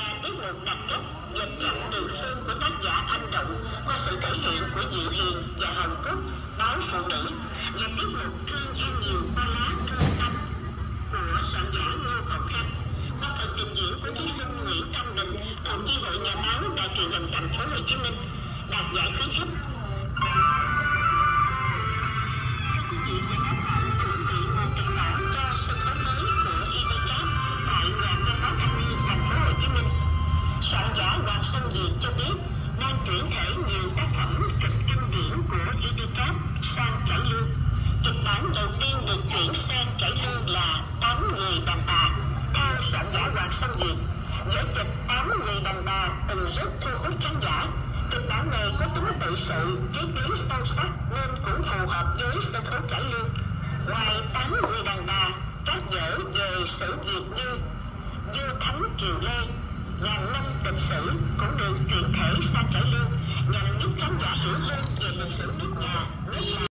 gia tiết mục đặc sắc dần dặn đường phương của tác giả Anh Động qua sự thể hiện của Diệu Hiền và Hồng Cúc, báo phụ nữ là tiết mục thương em nhiều qua lá thương tâm của soạn giả Ngô Ngọc Khanh qua phần trình diễn của thí sinh Nguyễn Tâm Bình cùng chi hội nhà báo đại truyền hình thành phố Hồ Chí Minh đạt giải khuyến khích. Người đàn bà. Theo soạn giả Hoàng Xuân Việt, vở kịch Tám người đàn bà từng rất thu hút khán giả. Kịch bản này có tính tự sự, viết biến sâu sắc nên cũng phù hợp với sân khấu cải lương. Ngoài Tám người đàn bà, các vở về sử việc như Vua Thánh Kiều Lê, ngàn năm lịch sử cũng được chuyển thể sang cải lương nhằm giúp khán giả hiểu hơn về lịch sử nước nhà, nước nhà.